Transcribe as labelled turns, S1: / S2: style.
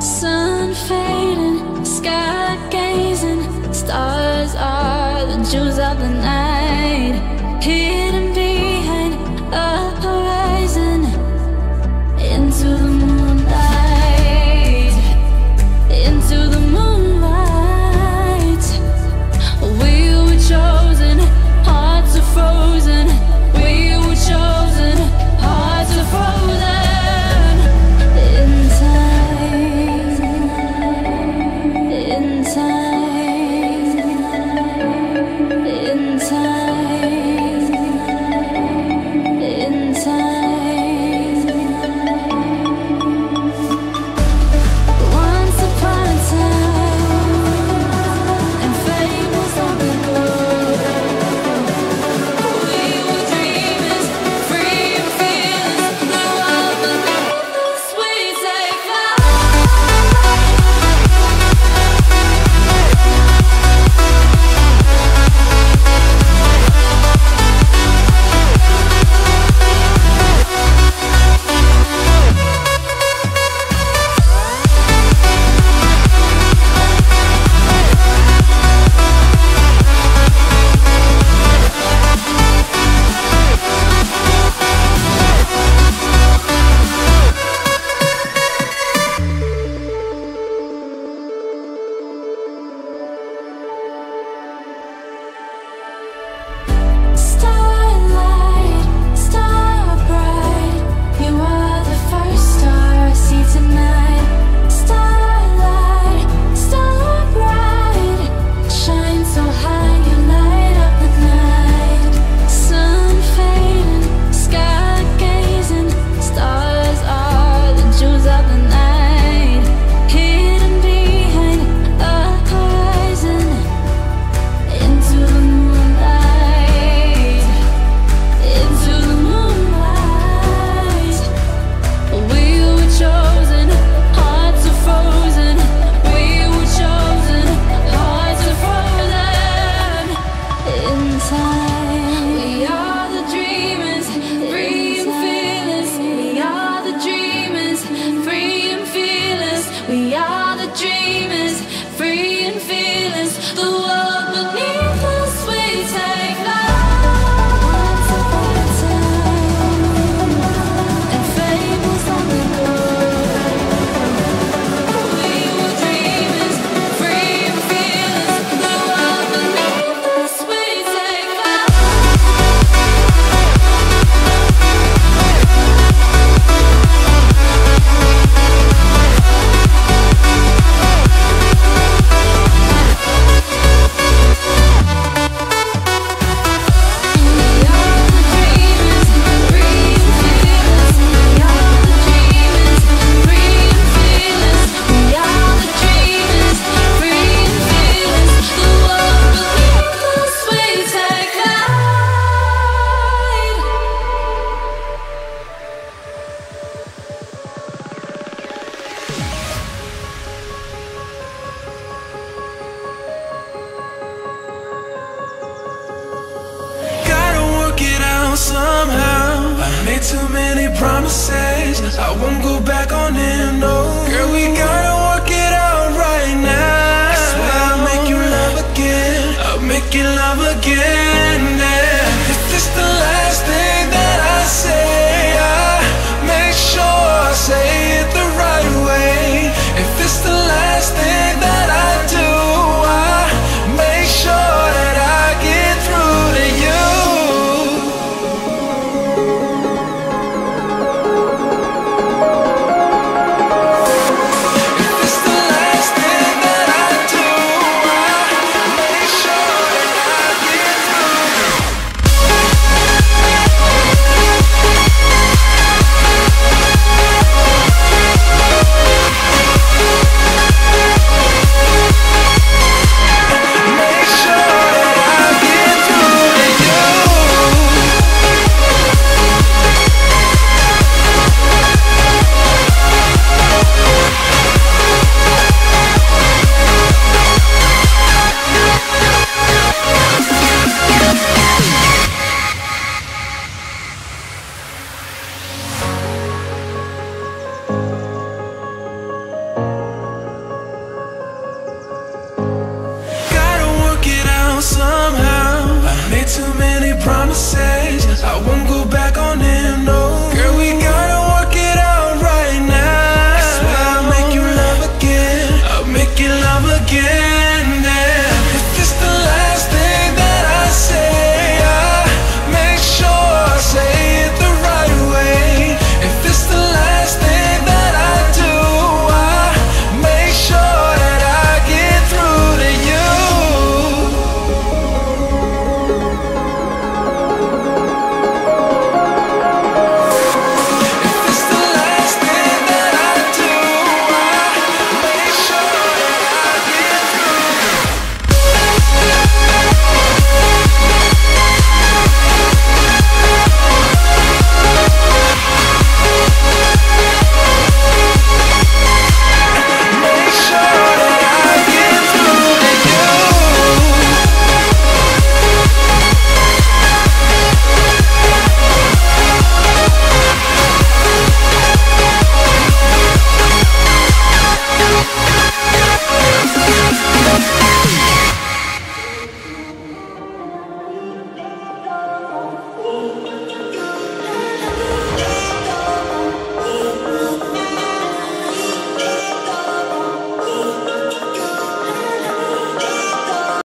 S1: Sun fading, sky gazing. Stars are the jewels of the night.
S2: somehow. I made too many promises. I won't go back on them, no. Girl, we gotta work it out right now. I swear I'll make you love again. I'll make you love again.